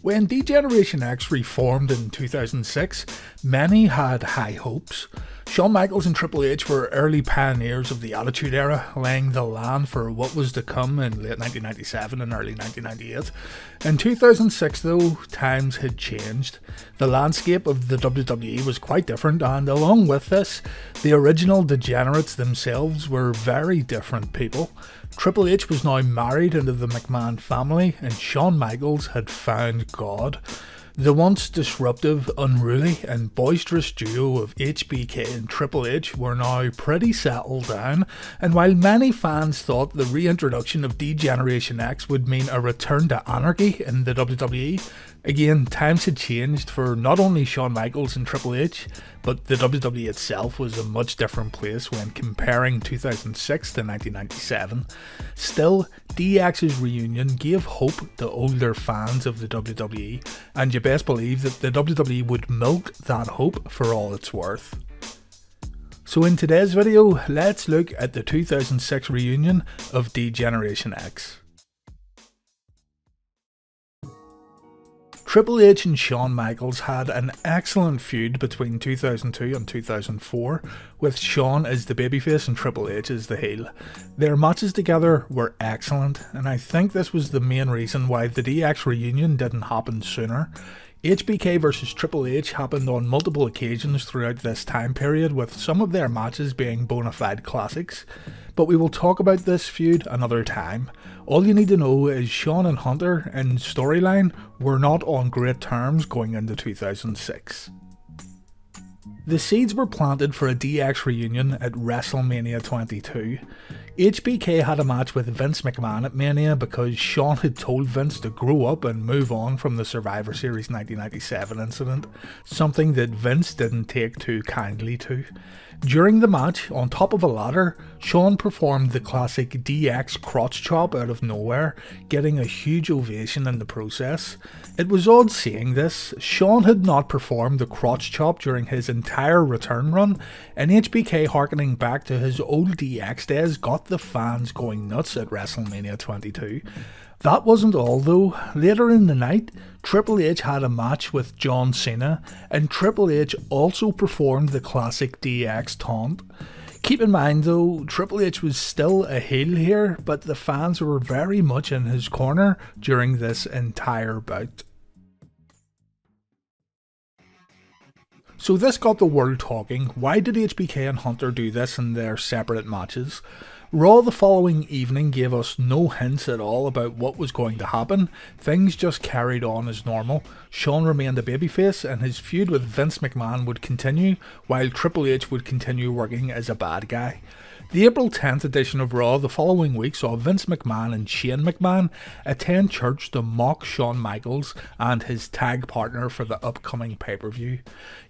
When D-Generation X reformed in 2006, many had high hopes. Shawn Michaels and Triple H were early pioneers of the Attitude Era, laying the land for what was to come in late 1997 and early 1998. In 2006, though, times had changed. The landscape of the WWE was quite different, and along with this, the original degenerates themselves were very different people. Triple H was now married into the McMahon family, and Shawn Michaels had found God. The once disruptive, unruly, and boisterous duo of HBK and Triple H were now pretty settled down, and while many fans thought the reintroduction of D-Generation X would mean a return to anarchy in the WWE, Again, times had changed for not only Shawn Michaels and Triple H, but the WWE itself was a much different place when comparing 2006 to 1997. Still, DX's reunion gave hope to older fans of the WWE, and you best believe that the WWE would milk that hope for all it's worth. So in today's video, let's look at the 2006 reunion of D-Generation X. Triple H and Shawn Michaels had an excellent feud between 2002 and 2004, with Shawn as the babyface and Triple H as the heel. Their matches together were excellent, and I think this was the main reason why the DX reunion didn't happen sooner. HBK vs Triple H happened on multiple occasions throughout this time period, with some of their matches being bona fide classics. But we will talk about this feud another time. All you need to know is Shawn and Hunter in storyline were not on great terms going into 2006. The seeds were planted for a DX reunion at WrestleMania 22. HBK had a match with Vince McMahon at Mania because Shawn had told Vince to grow up and move on from the Survivor Series 1997 incident, something that Vince didn't take too kindly to. During the match, on top of a ladder, Shawn performed the classic DX crotch chop out of nowhere, getting a huge ovation in the process. It was odd seeing this. Shawn had not performed the crotch chop during his entire return run, and HBK harkening back to his old DX days got the fans going nuts at WrestleMania 22. That wasn't all though. Later in the night, Triple H had a match with John Cena, and Triple H also performed the classic DX taunt. Keep in mind though, Triple H was still a heel here, but the fans were very much in his corner during this entire bout. So this got the world talking. Why did HBK and Hunter do this in their separate matches? Raw the following evening gave us no hints at all about what was going to happen. Things just carried on as normal. Shawn remained a babyface and his feud with Vince McMahon would continue while Triple H would continue working as a bad guy. The April 10th edition of Raw the following week saw Vince McMahon and Shane McMahon attend church to mock Shawn Michaels and his tag partner for the upcoming pay per view.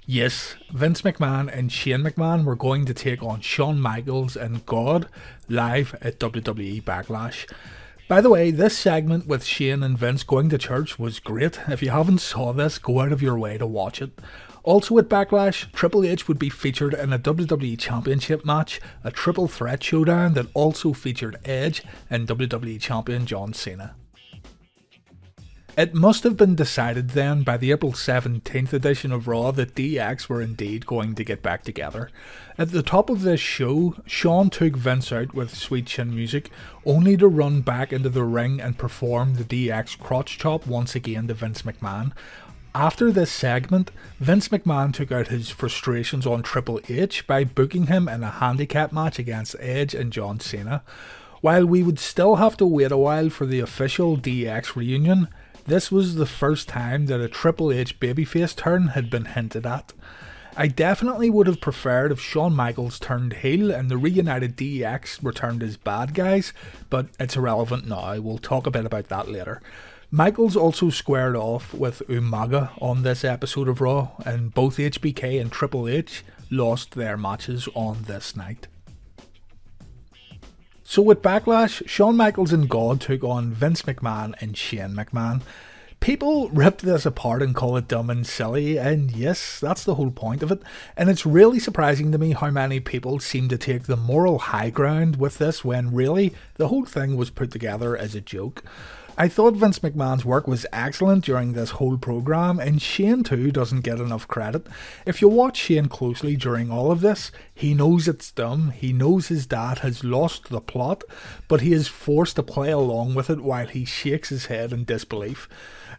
Yes, Vince McMahon and Shane McMahon were going to take on Shawn Michaels and God live at WWE Backlash. By the way, this segment with Shane and Vince going to church was great. If you haven't saw this, go out of your way to watch it. Also at Backlash, Triple H would be featured in a WWE Championship match, a triple threat showdown that also featured Edge and WWE Champion John Cena. It must have been decided then by the April 17th edition of Raw that DX were indeed going to get back together. At the top of this show, Shawn took Vince out with sweet chin music, only to run back into the ring and perform the DX crotch chop once again to Vince McMahon. After this segment, Vince McMahon took out his frustrations on Triple H by booking him in a handicap match against Edge and John Cena. While we would still have to wait a while for the official DX reunion, this was the first time that a Triple H babyface turn had been hinted at. I definitely would have preferred if Shawn Michaels turned heel and the reunited DX returned as bad guys, but it's irrelevant now, we'll talk a bit about that later. Michaels also squared off with Umaga on this episode of Raw, and both HBK and Triple H lost their matches on this night. So with Backlash, Shawn Michaels and God took on Vince McMahon and Shane McMahon. People ripped this apart and call it dumb and silly, and yes, that's the whole point of it. And it's really surprising to me how many people seem to take the moral high ground with this when really the whole thing was put together as a joke. I thought Vince McMahon's work was excellent during this whole program, and Shane too doesn't get enough credit. If you watch Shane closely during all of this, he knows it's dumb, he knows his dad has lost the plot, but he is forced to play along with it while he shakes his head in disbelief.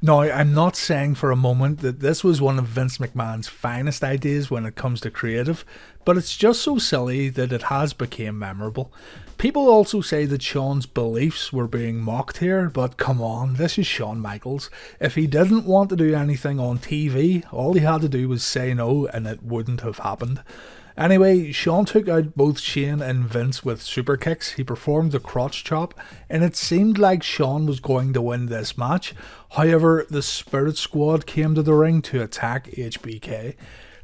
Now, I'm not saying for a moment that this was one of Vince McMahon's finest ideas when it comes to creative, but it's just so silly that it has become memorable. People also say that Shawn's beliefs were being mocked here, but come on, this is Shawn Michaels. If he didn't want to do anything on TV, all he had to do was say no and it wouldn't have happened. Anyway, Shawn took out both Shane and Vince with super kicks. He performed the crotch chop, and it seemed like Shawn was going to win this match. However, the Spirit Squad came to the ring to attack HBK.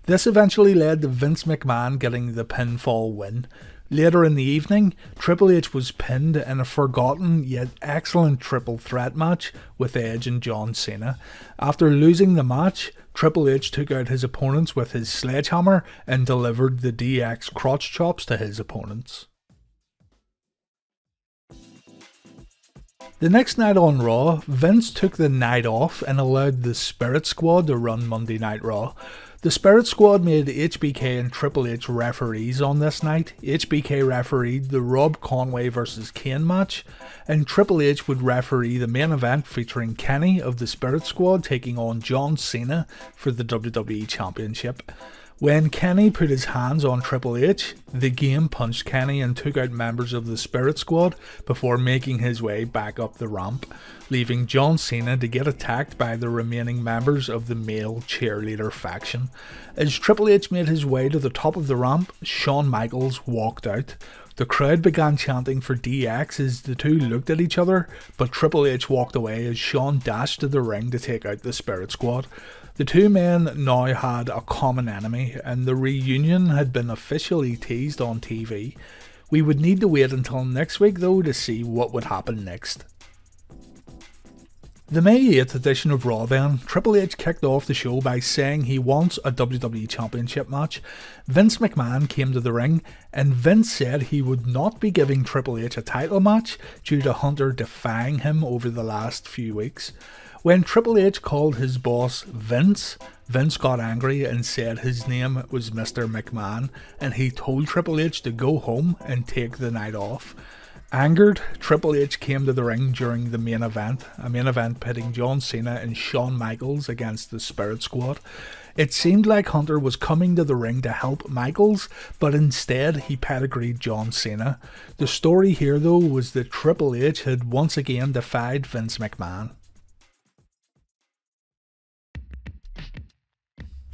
This eventually led to Vince McMahon getting the pinfall win. Later in the evening, Triple H was pinned in a forgotten yet excellent triple threat match with Edge and John Cena. After losing the match, Triple H took out his opponents with his sledgehammer and delivered the DX crotch chops to his opponents. The next night on Raw, Vince took the night off and allowed the Spirit Squad to run Monday Night Raw. The Spirit Squad made HBK and Triple H referees on this night. HBK refereed the Rob Conway vs Kane match, and Triple H would referee the main event featuring Kenny of the Spirit Squad taking on John Cena for the WWE Championship. When Kenny put his hands on Triple H, the game punched Kenny and took out members of the Spirit Squad before making his way back up the ramp, leaving John Cena to get attacked by the remaining members of the male cheerleader faction. As Triple H made his way to the top of the ramp, Shawn Michaels walked out. The crowd began chanting for DX as the two looked at each other, but Triple H walked away as Shawn dashed to the ring to take out the Spirit Squad. The two men now had a common enemy, and the reunion had been officially teased on TV. We would need to wait until next week though to see what would happen next. The May 8th edition of Raw then, Triple H kicked off the show by saying he wants a WWE Championship match. Vince McMahon came to the ring, and Vince said he would not be giving Triple H a title match due to Hunter defying him over the last few weeks. When Triple H called his boss Vince, Vince got angry and said his name was Mr. McMahon, and he told Triple H to go home and take the night off. Angered, Triple H came to the ring during the main event, a main event pitting John Cena and Shawn Michaels against the Spirit Squad. It seemed like Hunter was coming to the ring to help Michaels, but instead he pedigreed John Cena. The story here, though, was that Triple H had once again defied Vince McMahon.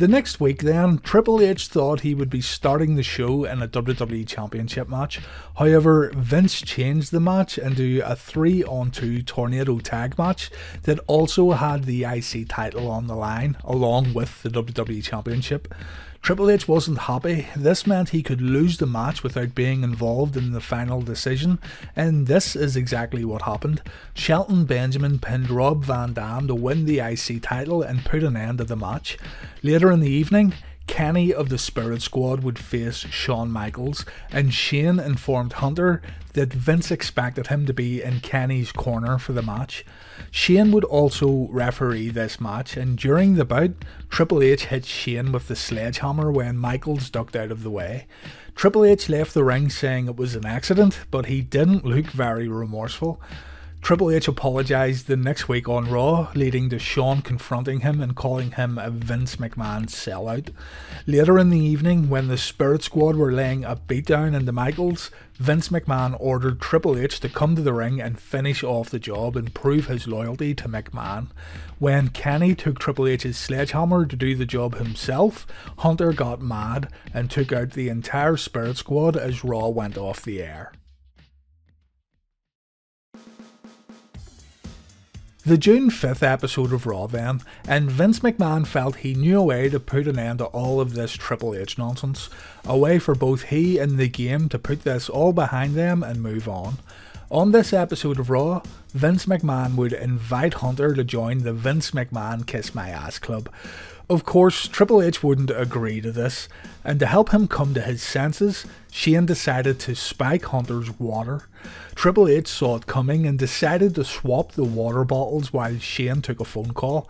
The next week, then, Triple H thought he would be starting the show in a WWE Championship match. However, Vince changed the match into a 3 on 2 tornado tag match that also had the IC title on the line, along with the WWE Championship. Triple H wasn't happy. This meant he could lose the match without being involved in the final decision, and this is exactly what happened. Shelton Benjamin pinned Rob Van Dam to win the IC title and put an end to the match. Later in the evening, Kenny of the Spirit Squad would face Shawn Michaels, and Shane informed Hunter that Vince expected him to be in Kenny's corner for the match. Shane would also referee this match, and during the bout, Triple H hit Shane with the sledgehammer when Michaels ducked out of the way. Triple H left the ring saying it was an accident, but he didn't look very remorseful. Triple H apologised the next week on Raw, leading to Shawn confronting him and calling him a Vince McMahon sellout. Later in the evening, when the Spirit Squad were laying a beatdown into Michaels, Vince McMahon ordered Triple H to come to the ring and finish off the job and prove his loyalty to McMahon. When Kenny took Triple H's sledgehammer to do the job himself, Hunter got mad and took out the entire Spirit Squad as Raw went off the air. The June 5th episode of Raw then, and Vince McMahon felt he knew a way to put an end to all of this Triple H nonsense, a way for both he and the game to put this all behind them and move on. On this episode of Raw, Vince McMahon would invite Hunter to join the Vince McMahon Kiss My Ass Club. Of course, Triple H wouldn't agree to this, and to help him come to his senses, Shane decided to spike Hunter's water. Triple H saw it coming and decided to swap the water bottles while Shane took a phone call.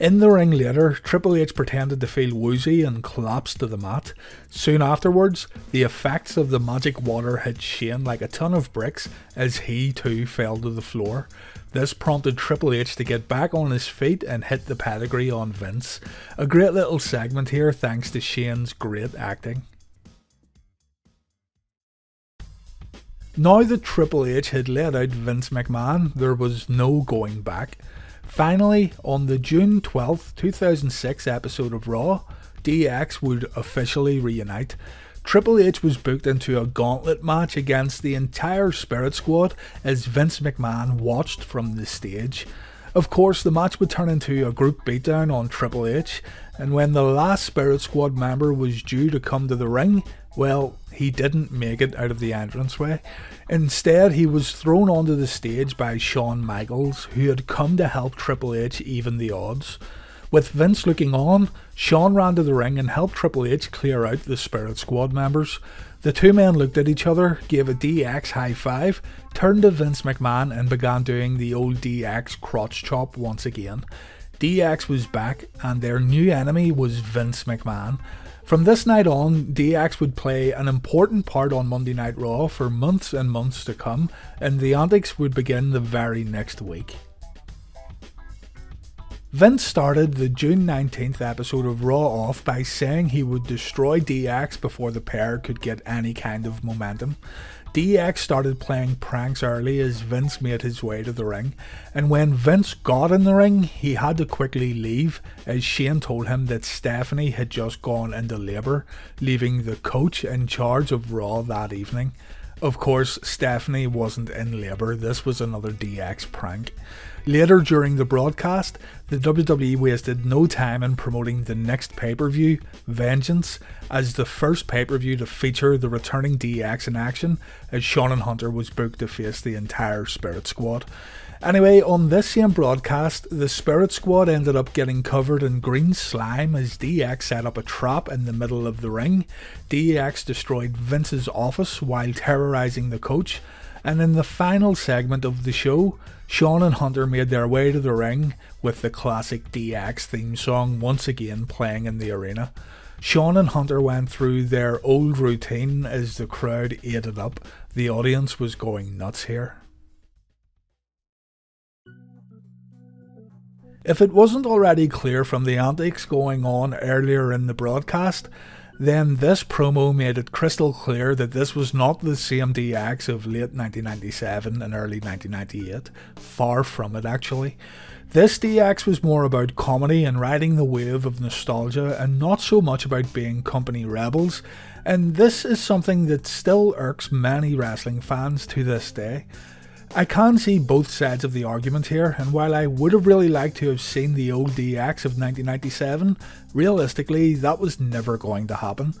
In the ring later, Triple H pretended to feel woozy and collapsed to the mat. Soon afterwards, the effects of the magic water hit Shane like a ton of bricks as he too fell to the floor. This prompted Triple H to get back on his feet and hit the pedigree on Vince. A great little segment here thanks to Shane's great acting. Now that Triple H had let out Vince McMahon, there was no going back. Finally, on the June 12th, 2006 episode of Raw, DX would officially reunite. Triple H was booked into a gauntlet match against the entire Spirit Squad as Vince McMahon watched from the stage. Of course, the match would turn into a group beatdown on Triple H, and when the last Spirit Squad member was due to come to the ring, well, he didn't make it out of the entranceway. Instead, he was thrown onto the stage by Shawn Michaels, who had come to help Triple H even the odds. With Vince looking on, Shawn ran to the ring and helped Triple H clear out the Spirit Squad members. The two men looked at each other, gave a DX high five, turned to Vince McMahon, and began doing the old DX crotch chop once again. DX was back, and their new enemy was Vince McMahon. From this night on, DX would play an important part on Monday Night Raw for months and months to come, and the antics would begin the very next week. Vince started the June 19th episode of Raw off by saying he would destroy DX before the pair could get any kind of momentum. DX started playing pranks early as Vince made his way to the ring, and when Vince got in the ring, he had to quickly leave as Shane told him that Stephanie had just gone into labour, leaving the coach in charge of Raw that evening. Of course, Stephanie wasn't in labour, this was another DX prank. Later during the broadcast, the WWE wasted no time in promoting the next pay per view, Vengeance, as the first pay per view to feature the returning DX in action, as Shawn and Hunter was booked to face the entire Spirit Squad. Anyway, on this same broadcast, the Spirit Squad ended up getting covered in green slime as DX set up a trap in the middle of the ring. DX destroyed Vince's office while terrorizing the coach. And in the final segment of the show, Shawn and Hunter made their way to the ring with the classic DX theme song once again playing in the arena. Shawn and Hunter went through their old routine as the crowd ate it up. The audience was going nuts here. If it wasn't already clear from the antics going on earlier in the broadcast, then this promo made it crystal clear that this was not the same DX of late 1997 and early 1998. Far from it, actually. This DX was more about comedy and riding the wave of nostalgia and not so much about being company rebels, and this is something that still irks many wrestling fans to this day. I can see both sides of the argument here, and while I would have really liked to have seen the old DX of 1997, realistically, that was never going to happen.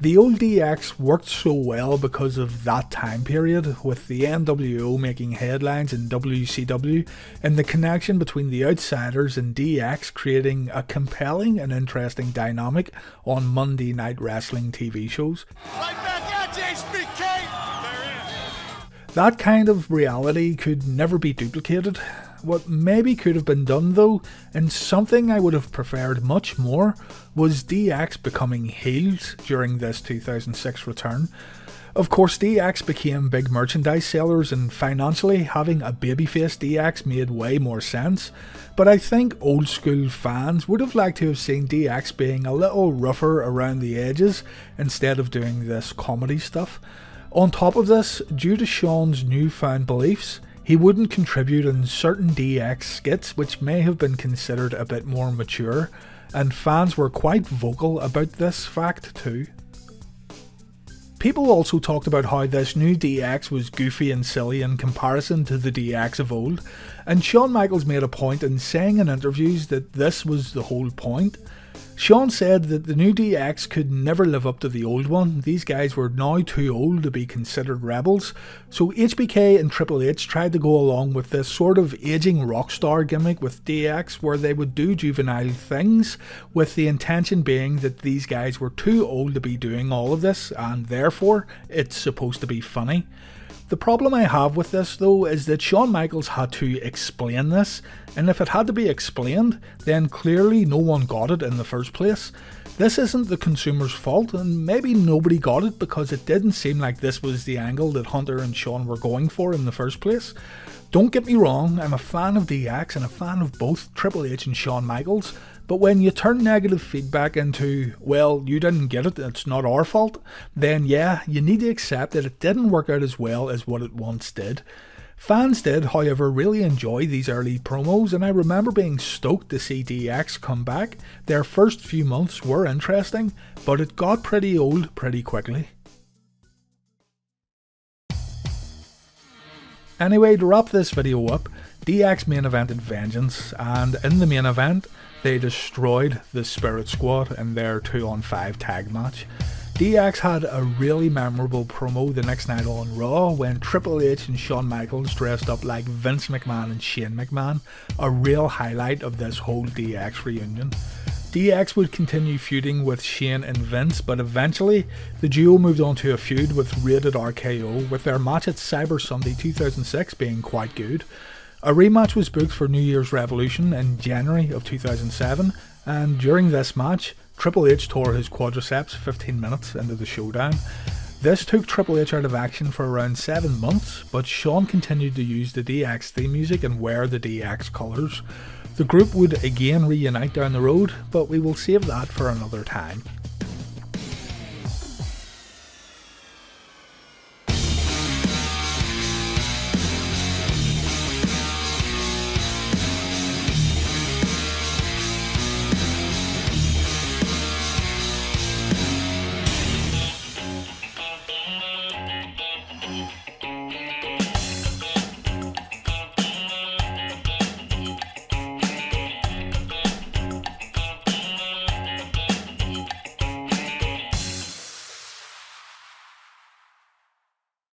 The old DX worked so well because of that time period, with the NWO making headlines in WCW, and the connection between the Outsiders and DX creating a compelling and interesting dynamic on Monday Night Wrestling TV shows. Right that kind of reality could never be duplicated. What maybe could have been done though, and something I would have preferred much more, was DX becoming heels during this 2006 return. Of course, DX became big merchandise sellers, and financially, having a babyface DX made way more sense. But I think old school fans would have liked to have seen DX being a little rougher around the edges instead of doing this comedy stuff. On top of this, due to Shawn's newfound beliefs, he wouldn't contribute in certain DX skits which may have been considered a bit more mature, and fans were quite vocal about this fact too. People also talked about how this new DX was goofy and silly in comparison to the DX of old, and Shawn Michaels made a point in saying in interviews that this was the whole point, Shawn said that the new DX could never live up to the old one. These guys were now too old to be considered rebels. So HBK and Triple H tried to go along with this sort of aging rock star gimmick with DX where they would do juvenile things with the intention being that these guys were too old to be doing all of this and therefore it's supposed to be funny. The problem I have with this though is that Shawn Michaels had to explain this, and if it had to be explained, then clearly no one got it in the first place. This isn't the consumer's fault, and maybe nobody got it because it didn't seem like this was the angle that Hunter and Shawn were going for in the first place. Don't get me wrong, I'm a fan of DX and a fan of both Triple H and Shawn Michaels, but when you turn negative feedback into, well, you didn't get it, it's not our fault, then yeah, you need to accept that it didn't work out as well as what it once did. Fans did, however, really enjoy these early promos, and I remember being stoked to see DX come back. Their first few months were interesting, but it got pretty old pretty quickly. Anyway, to wrap this video up, DX main evented Vengeance, and in the main event, they destroyed the Spirit Squad in their 2 on 5 tag match. DX had a really memorable promo the next night on Raw when Triple H and Shawn Michaels dressed up like Vince McMahon and Shane McMahon, a real highlight of this whole DX reunion. DX would continue feuding with Shane and Vince, but eventually the duo moved on to a feud with Rated RKO, with their match at Cyber Sunday 2006 being quite good. A rematch was booked for New Year's Revolution in January of 2007, and during this match, Triple H tore his quadriceps 15 minutes into the showdown. This took Triple H out of action for around 7 months, but Shawn continued to use the DX theme music and wear the DX colours. The group would again reunite down the road, but we will save that for another time.